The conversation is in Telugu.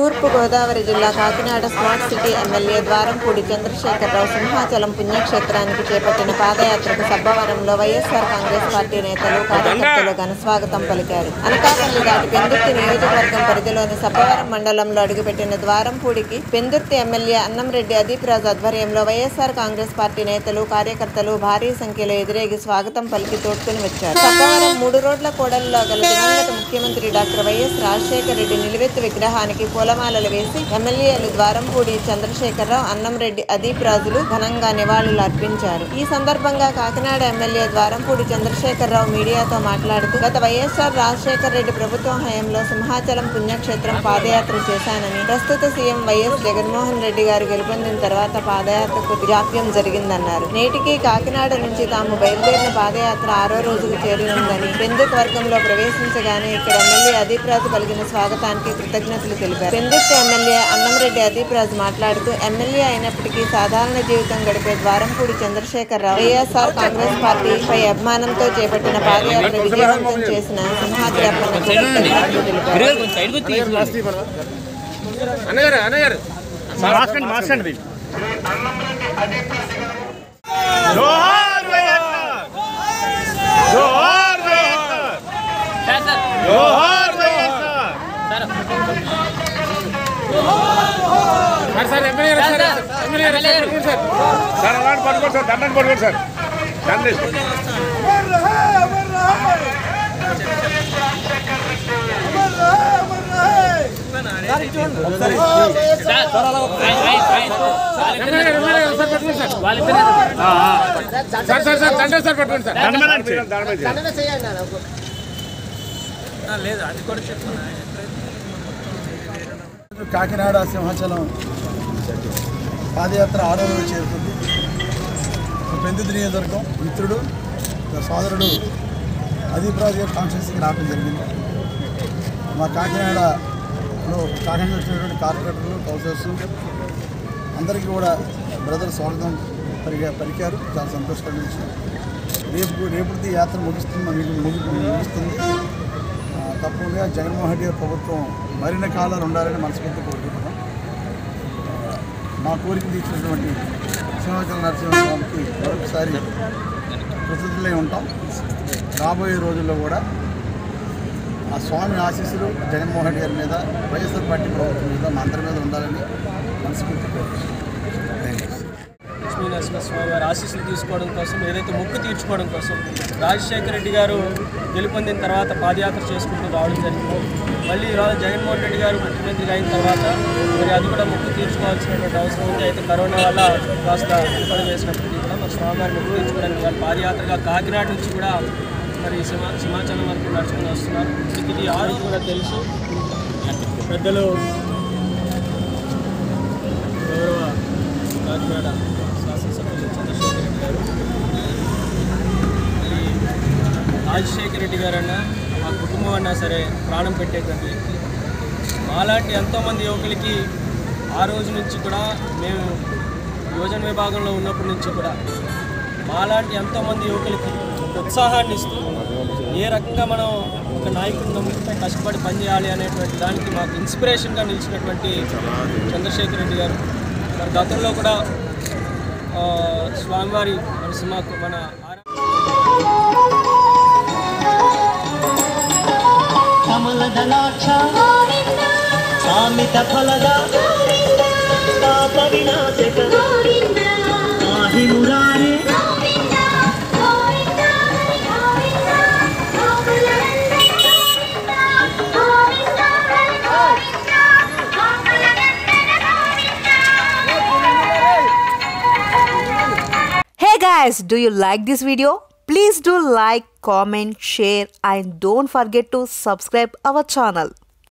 తూర్పు గోదావరి జిల్లా Kakinada smart city MLA Dwarampudi Chandrasekhara Rao Simhachalam పుణ్యక్షేత్రానికి చేపట్టిన పాదయాత్రకు సబ్బవరంలో వైఎస్ఆర్ కాంగ్రెస్ పార్టీ నేతలు కార్యకర్తలు ఘన స్వాగతం పలికారు. అనకాపల్లి దాటి పెందుర్తి నియోజకవర్గం పరిధిలోని సబ్బవరం మండలంలో అడుగుపెట్టిన ద్వారంపూడికి పెందుర్తి ఎమ్మెల్యే అన్నంరెడ్డి అదీప్రాజ్ ఆధ్వర్యంలో వైఎస్ఆర్ కాంగ్రెస్ పార్టీ నేతలు కార్యకర్తలు భారీ సంఖ్యలో ఎదురేగి స్వాగతం పలికి తోడ్కొని వచ్చారు సబ్బవరం మూడు రోడ్ల కోడల్లో గల దివంగత ముఖ్యమంత్రి డాక్టర్ వైఎస్ రాజశేఖర రెడ్డి నిలువెత్తు విగ్రహానికి పూలమాలలు వేసి ఎమ్మెల్యేలు ద్వారంపూడి చంద్రశేఖరరావు అన్నంరెడ్డి అదీప్ రాజులు ఘనంగా నివాళులు అర్పించారు. ఈ సందర్భంగా కాకినాడ ఎమ్మెల్యే ద్వారంపూడి చంద్రశేఖరరావు మీడియాతో మాట్లాడుతూ గత వైఎస్ఆర్ రాజశేఖర రెడ్డి ప్రభుత్వం హయాంలో సింహాచలం పుణ్యక్షేత్రం పాదయాత్ర చేశానని ప్రస్తుత సీఎం వైఎస్ జగన్మోహన్ రెడ్డి గారు గెలుపొందిన తర్వాత పాదయాత్రకు జాప్యం జరిగిందన్నారు. నేటికి కాకినాడ నుంచి తాము బయలుదేరిన పాదయాత్ర ఆరో రోజుకు చేరినుందని పెందుక్ వర్గంలో ప్రవేశించగానే ఇక్కడ ఎమ్మెల్యే అదీప్ రాజు కలిగిన స్వాగతానికి కృతజ్ఞతలు తెలిపారు. పెందుర్తి ఎమ్మెల్యే అన్నంరెడ్డి అదీప్ రాజు మాట్లాడుతూ ఎమ్మెల్యే అయినప్పటికీ సాధారణ జీవితం గడిపే ద్వారంపూడి చంద్రశేఖరరావు వైఎస్ఆర్ కాంగ్రెస్ పార్టీపై అభిమానంతో చేపట్టిన పాదయాత్ర విజయవంతం చేసిన సింహాద్రి కృతజ్ఞతలు తెలిపారు అన్నగారు అన్నగారు మార్చండి మార్చండి జోహార్ వైఎస్ఆర్ జోహార్ వైఎస్ఆర్ జోహార్ వైఎస్ఆర్ సార్ సార్ ఎమ్మెల్యే గారు సార్ ఎమ్మెల్యే గారు సార్ పట్టుకోండి సార్ సార్ అలాంటి పట్టుకోండి సార్ దండని పట్టుకోండి సార్ దండ ఎమ్మెల్యే గారు ఎమ్మెల్యే గారు సార్ పట్టుకోండి సార్ సార్ సార్ సార్ దండ సార్ పట్టుకోండి సార్ దండ మీద చేయండి, దండ మీద చేయండి. కాకినాడ సింహాచలం. పాదయాత్ర ఆరో రోజు చేరుకుంది పెందుతి నియోజకవర్గం మిత్రుడు సోదరుడు అదీప్రాజు గారి కాన్స్టిట్యూన్సీకి రావడం జరిగింది. మా కాకినాడలో కాకినాడ వచ్చినటువంటి కార్పొరేటర్లు కౌన్సిలర్స్ అందరికీ కూడా బ్రదర్ స్వాగతం పరిగా పలికారు. చాలా సంతోషకరమైన రేపు రేపటి యాత్ర ముగిస్తుంది ముగి- ముగిస్తుంది. తప్పకుండా జగన్మోహన్ రెడ్డి గారి ప్రభుత్వం మరిన్ని కాలాలు ఉండాలని మనస్ఫూర్తి కోరుకుంటున్నాం. మా కోరిక తీర్చినటువంటి సింహాచల నరసింహస్వామికి మరొకసారి ప్రసిద్ధులై ఉంటాం. రాబోయే రోజుల్లో కూడా ఆ స్వామి ఆశీస్సులు జగన్మోహన్ రెడ్డి గారి మీద వైఎస్ఆర్ పార్టీ ప్రభుత్వం మీద మా అందరి మీద ఉండాలని మనస్ఫూర్తి యూ లక్ష్మీ నరసింహస్వామి వారి ఆశీస్సులు తీసుకోవడం కోసం ఏదైతే ముక్కు తీర్చుకోవడం కోసం రాజశేఖర రెడ్డి గారు గెలుపొందిన తర్వాత పాదయాత్ర చేసుకుంటూ రావడం జరిగింది. మళ్ళీ ఈరోజు జగన్మోహన్ రెడ్డి గారు ముఖ్యమంత్రి అయిన తర్వాత మరి అది కూడా ముక్కు తీర్చుకోవాల్సినటువంటి అవసరం ఉంది. అయితే కరోనా వల్ల కాస్త ఇబ్బంది వేసినప్పటికీ కూడా మరి స్వామివారి మొక్కు తీర్చుకోవడానికి వాళ్ళు పాదయాత్రగా కాకినాడ నుంచి కూడా మరి సింహాచలం వరకు నడుచుకుని వస్తున్నారు. ఇది ఆ రోజు కూడా తెలుసు. పెద్దలు గౌరవ కాకినాడ గారు మరి రాజశేఖర రెడ్డి గారన్నా మా కుటుంబం అన్నా సరే ప్రాణం పెట్టేదండి మాలాంటి ఎంతోమంది యువకులకి ఆ రోజు నుంచి కూడా మేము యువజన విభాగంలో ఉన్నప్పటి నుంచి కూడా మాలాంటి ఎంతోమంది యువకులకి ఉత్సాహాన్ని ఇస్తూ ఏ రకంగా మనం ఒక నాయకుడిని నమ్ముకుంటే కష్టపడి పనిచేయాలి అనేటువంటి దానికి మాకు ఇన్స్పిరేషన్గా నిలిచినటువంటి చంద్రశేఖర్ రెడ్డి గారు. మరి గతంలో కూడా స్వామివారి మన ఆరా- కమలదలాక్ష కామిత ఫలద పాప వినాశక. Guys, do you like this video? Please do like, comment, share and don't forget to subscribe our channel.